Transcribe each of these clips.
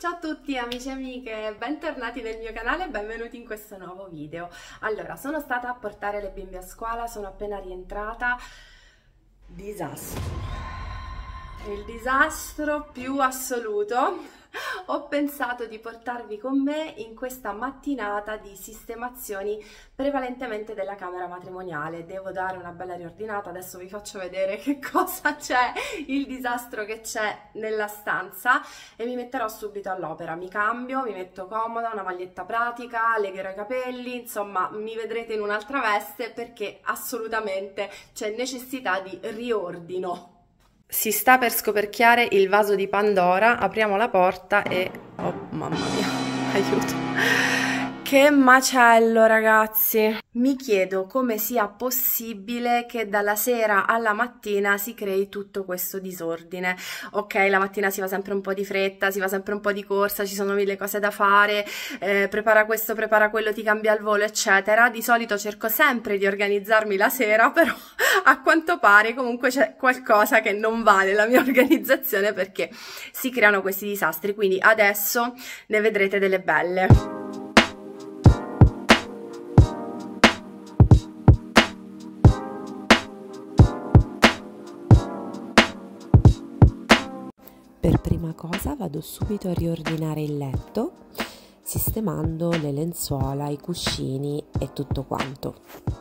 Ciao a tutti amici e amiche, bentornati nel mio canale e benvenuti in questo nuovo video. Allora, sono stata a portare le bimbe a scuola, sono appena rientrata. Disastro. Il disastro più assoluto ho pensato di portarvi con me in questa mattinata di sistemazioni prevalentemente della camera matrimoniale. Devo dare una bella riordinata, adesso vi faccio vedere che cosa c'è, il disastro che c'è nella stanza e mi metterò subito all'opera. Mi cambio, mi metto comoda, una maglietta pratica, legherò i capelli, insomma mi vedrete in un'altra veste perché assolutamente c'è necessità di riordino. Si sta per scoperchiare il vaso di Pandora, apriamo la porta e... Oh mamma mia, aiuto! Che macello ragazzi! Mi chiedo come sia possibile che dalla sera alla mattina si crei tutto questo disordine. Ok, la mattina si va sempre un po' di fretta, si va sempre un po' di corsa, ci sono mille cose da fare, eh, prepara questo, prepara quello, ti cambia il volo, eccetera. Di solito cerco sempre di organizzarmi la sera, però a quanto pare comunque c'è qualcosa che non va nella mia organizzazione perché si creano questi disastri. Quindi adesso ne vedrete delle belle. Cosa vado subito a riordinare il letto, sistemando le lenzuola, i cuscini e tutto quanto.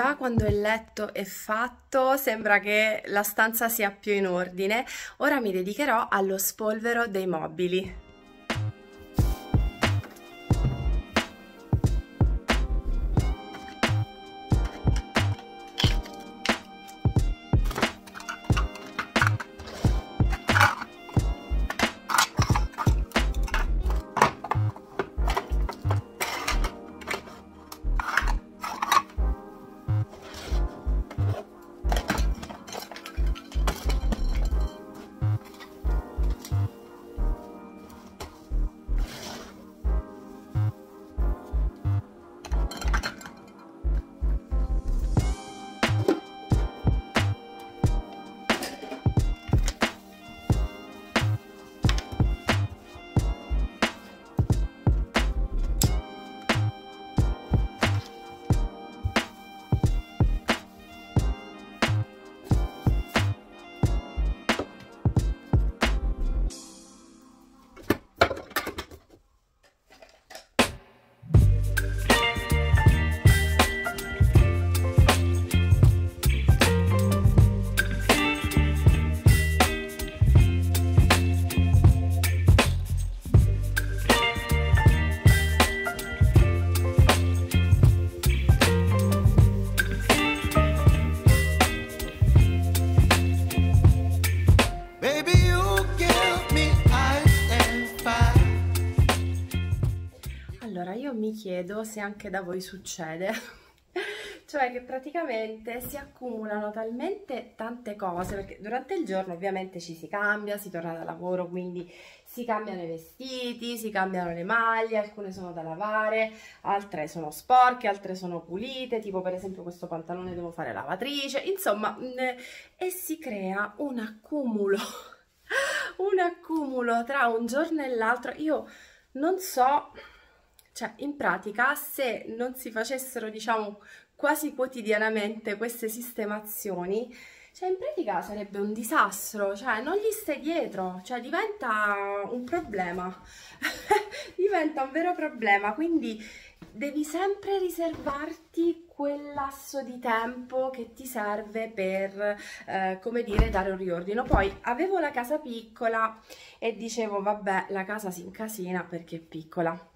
Già quando il letto è fatto sembra che la stanza sia più in ordine. Ora mi dedicherò allo spolvero dei mobili. Mi chiedo se anche da voi succede. cioè che praticamente si accumulano talmente tante cose, perché durante il giorno ovviamente ci si cambia, si torna da lavoro, quindi si cambiano i vestiti, si cambiano le maglie, alcune sono da lavare, altre sono sporche, altre sono pulite, tipo per esempio questo pantalone devo fare lavatrice, insomma, mm, e si crea un accumulo, un accumulo tra un giorno e l'altro. Io non so cioè, in pratica, se non si facessero, diciamo, quasi quotidianamente queste sistemazioni, cioè in pratica sarebbe un disastro, cioè non gli stai dietro, cioè diventa un problema, diventa un vero problema, quindi devi sempre riservarti quel lasso di tempo che ti serve per, eh, come dire, dare un riordino. Poi avevo la casa piccola e dicevo, vabbè, la casa si incasina perché è piccola.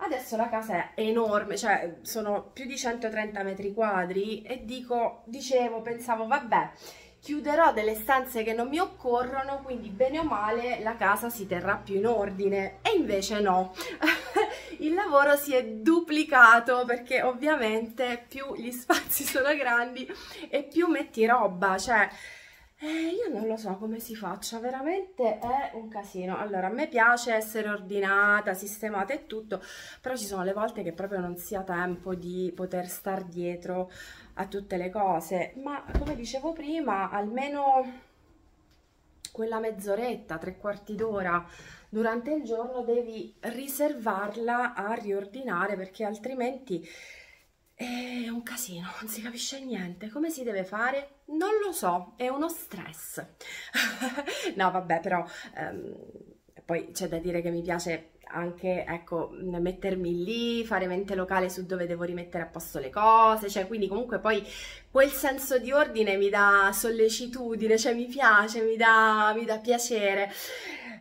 Adesso la casa è enorme, cioè sono più di 130 metri quadri e dico, dicevo, pensavo, vabbè, chiuderò delle stanze che non mi occorrono, quindi bene o male la casa si terrà più in ordine. E invece no, il lavoro si è duplicato perché ovviamente più gli spazi sono grandi e più metti roba, cioè... Eh, io non lo so come si faccia, veramente è un casino. Allora, a me piace essere ordinata, sistemata e tutto, però ci sono le volte che proprio non sia tempo di poter star dietro a tutte le cose, ma come dicevo prima, almeno quella mezz'oretta, tre quarti d'ora durante il giorno devi riservarla a riordinare perché altrimenti è un casino, non si capisce niente. Come si deve fare? Non lo so, è uno stress. no, vabbè, però ehm, poi c'è da dire che mi piace anche ecco mettermi lì, fare mente locale su dove devo rimettere a posto le cose, cioè quindi comunque poi quel senso di ordine mi dà sollecitudine, cioè mi piace, mi dà, mi dà piacere.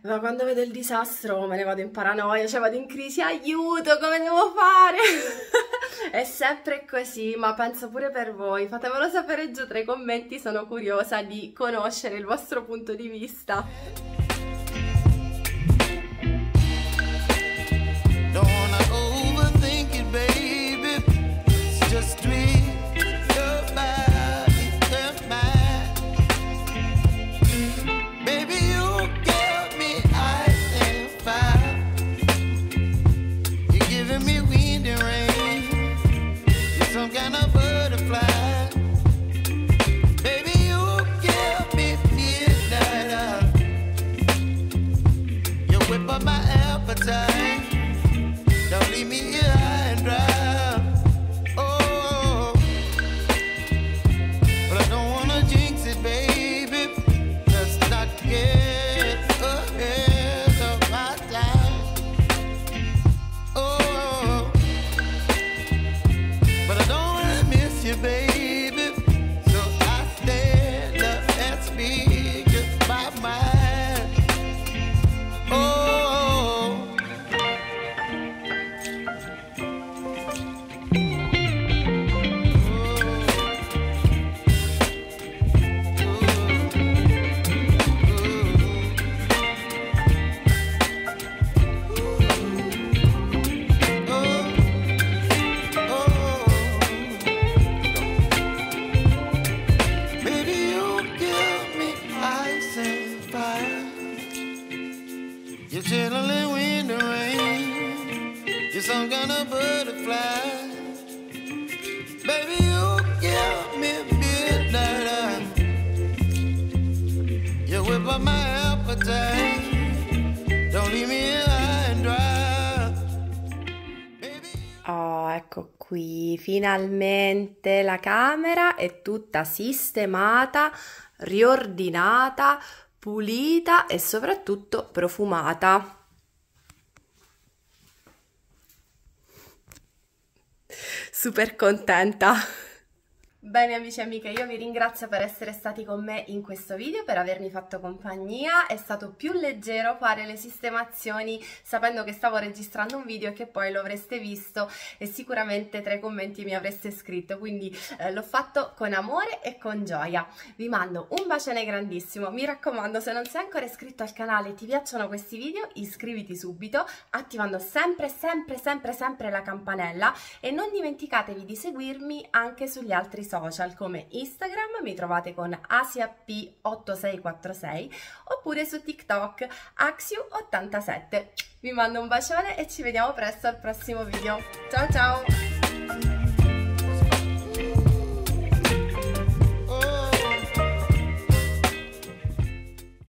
Ma quando vedo il disastro me ne vado in paranoia, cioè vado in crisi, aiuto, come devo fare? È sempre così, ma penso pure per voi. Fatemelo sapere giù tra i commenti, sono curiosa di conoscere il vostro punto di vista. you, baby. Some kind of butterfly. Baby, you give me midnight. You whip up my appetite. Don't leave me high. Oh, ecco qui, finalmente la camera è tutta sistemata, riordinata, pulita e soprattutto profumata. super contenta. Bene amici e amiche, io vi ringrazio per essere stati con me in questo video, per avermi fatto compagnia, è stato più leggero fare le sistemazioni sapendo che stavo registrando un video e che poi lo avreste visto e sicuramente tra i commenti mi avreste scritto, quindi eh, l'ho fatto con amore e con gioia. Vi mando un bacione grandissimo, mi raccomando se non sei ancora iscritto al canale e ti piacciono questi video iscriviti subito attivando sempre sempre sempre sempre la campanella e non dimenticatevi di seguirmi anche sugli altri social social come Instagram, mi trovate con AsiaP8646 oppure su TikTok Axiu87. Vi mando un bacione e ci vediamo presto al prossimo video. Ciao ciao!